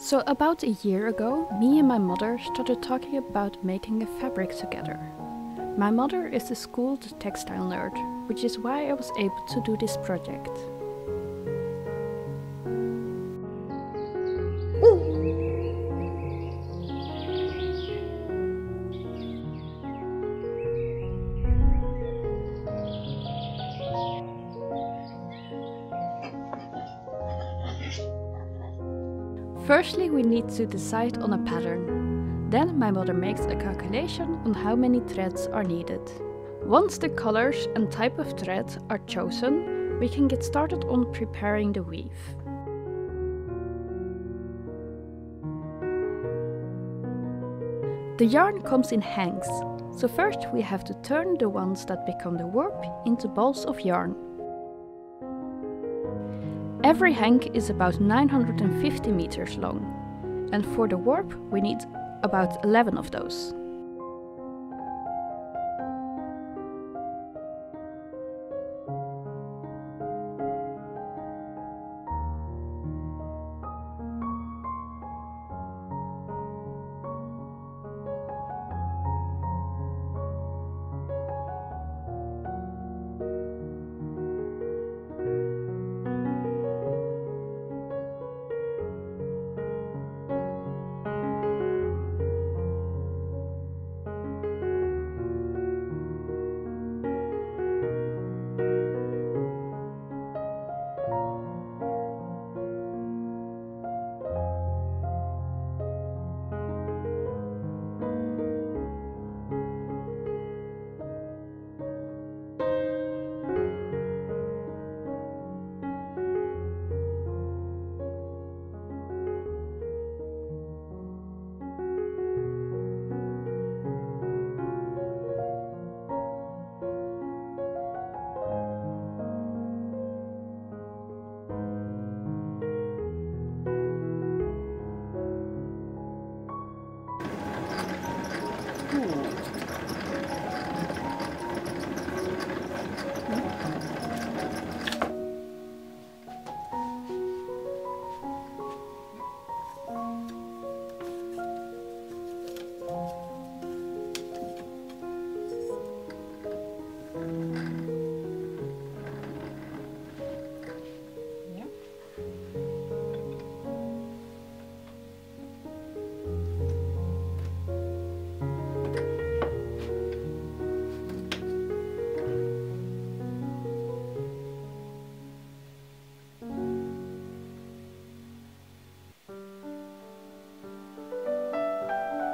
So, about a year ago, me and my mother started talking about making a fabric together. My mother is a schooled textile nerd, which is why I was able to do this project. Need to decide on a pattern. Then my mother makes a calculation on how many threads are needed. Once the colors and type of thread are chosen, we can get started on preparing the weave. The yarn comes in hanks, so first we have to turn the ones that become the warp into balls of yarn. Every hank is about 950 meters long, and for the warp we need about 11 of those.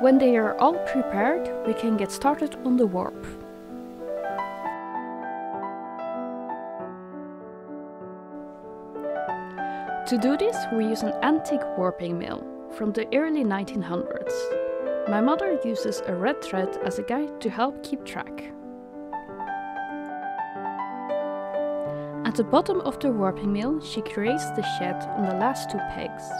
When they are all prepared, we can get started on the warp. To do this, we use an antique warping mill from the early 1900s. My mother uses a red thread as a guide to help keep track. At the bottom of the warping mill, she creates the shed on the last two pegs.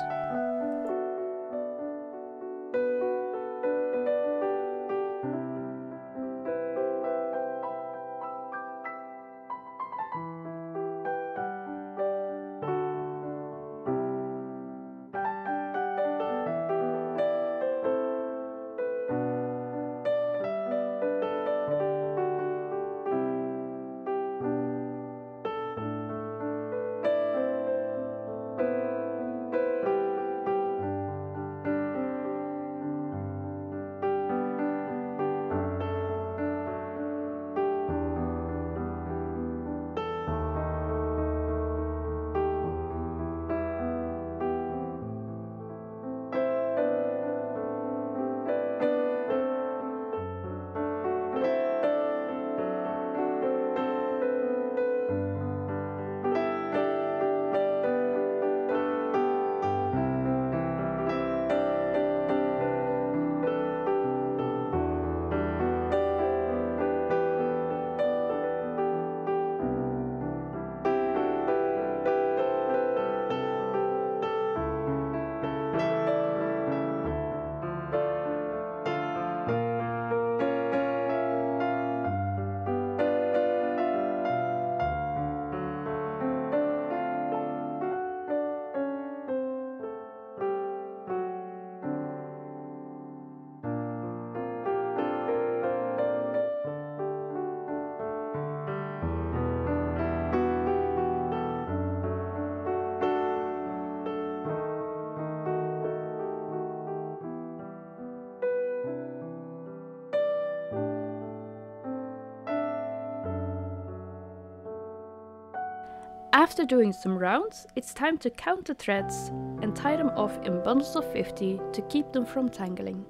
After doing some rounds, it's time to count the threads and tie them off in bundles of 50 to keep them from tangling.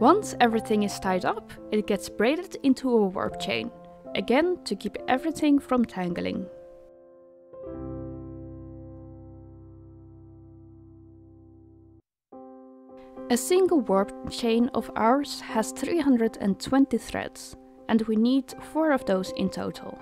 Once everything is tied up, it gets braided into a warp chain, again to keep everything from tangling. A single warp chain of ours has 320 threads, and we need 4 of those in total.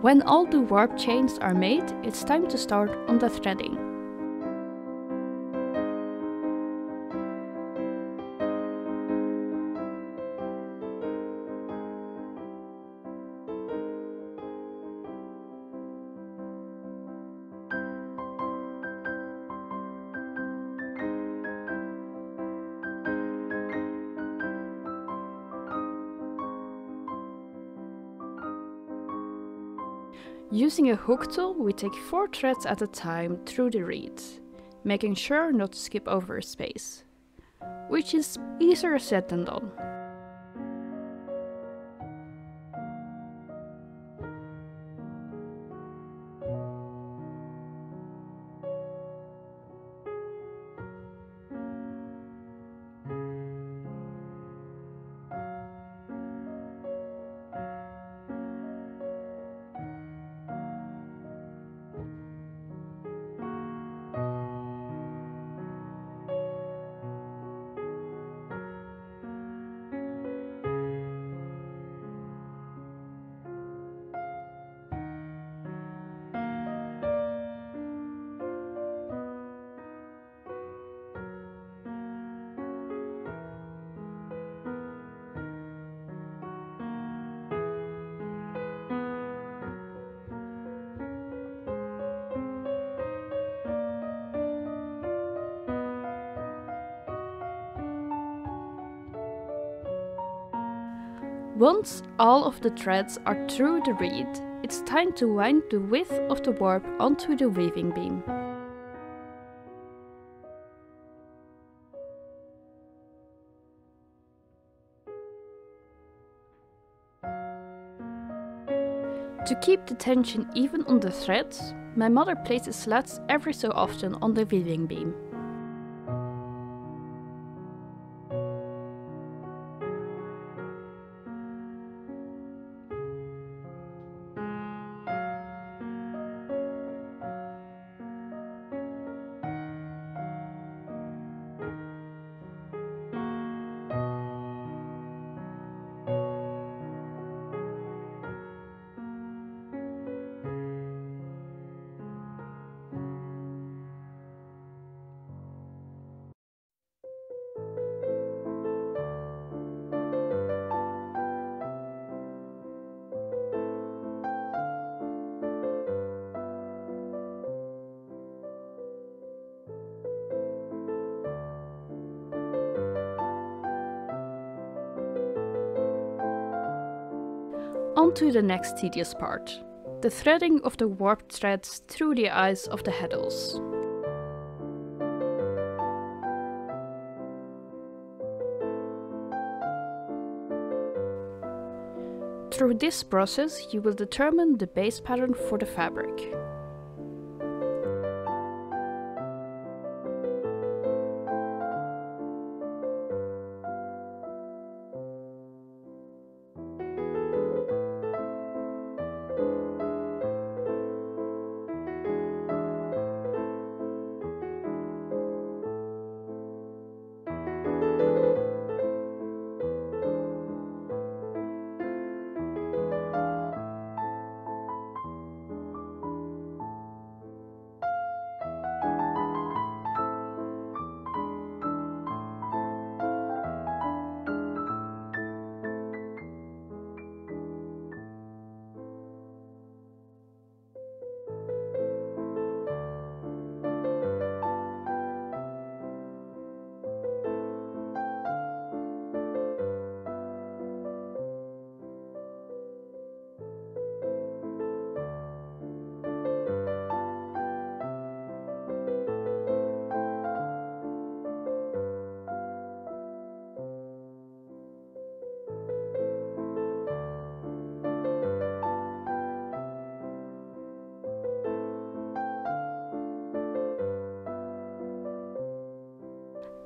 When all the warp chains are made, it's time to start on the threading. Using a hook tool, we take 4 threads at a time through the reed, making sure not to skip over a space, which is easier said than done. Once all of the threads are through the reed, it's time to wind the width of the warp onto the weaving beam. To keep the tension even on the threads, my mother places slats every so often on the weaving beam. To the next tedious part, the threading of the warped threads through the eyes of the heddles. Through this process you will determine the base pattern for the fabric.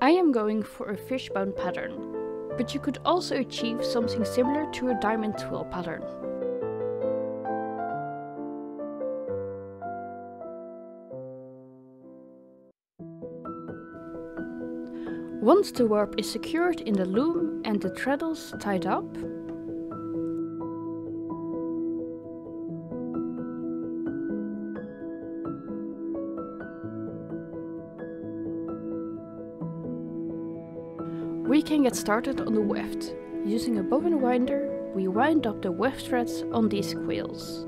I am going for a fishbone pattern, but you could also achieve something similar to a diamond twill pattern. Once the warp is secured in the loom and the treadles tied up, get started on the weft. Using a bobbin winder, we wind up the weft threads on these quills.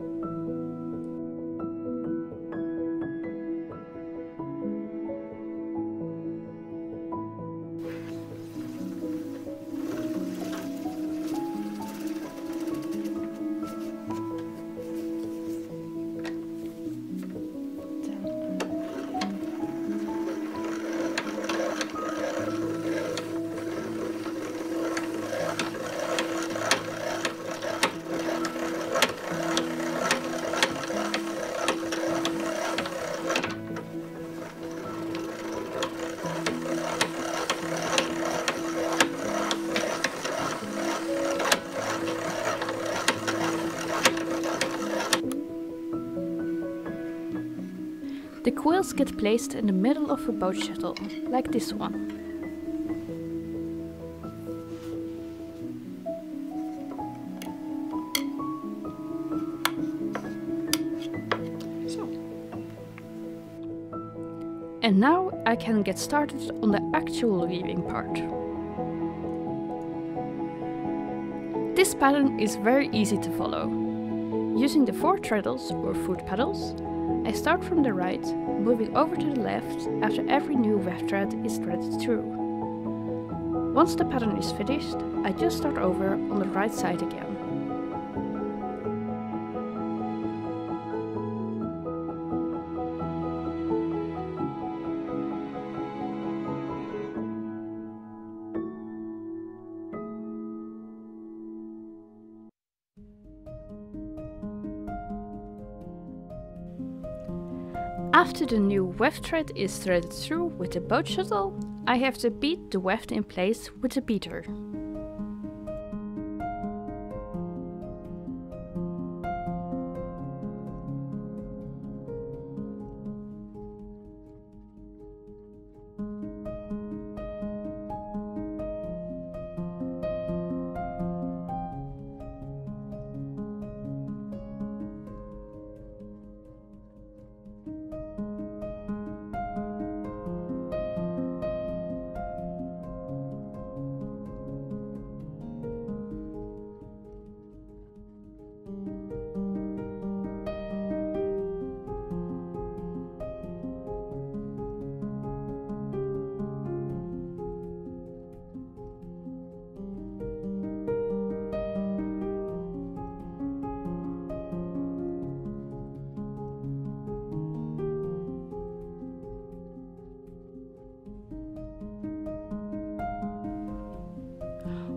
Get placed in the middle of a boat shuttle, like this one. And now I can get started on the actual weaving part. This pattern is very easy to follow. Using the four treadles or foot pedals, I start from the right, moving over to the left after every new weft thread is threaded through. Once the pattern is finished, I just start over on the right side again. After the new weft thread is threaded through with the boat shuttle, I have to beat the weft in place with a beater.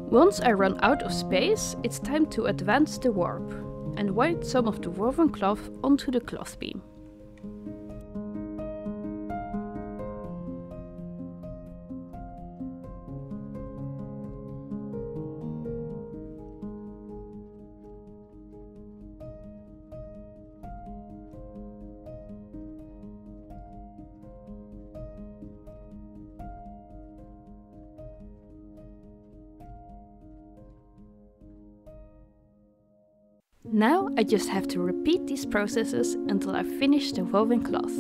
Once I run out of space, it's time to advance the warp and wipe some of the woven cloth onto the cloth beam. Now I just have to repeat these processes until I finish the woven cloth.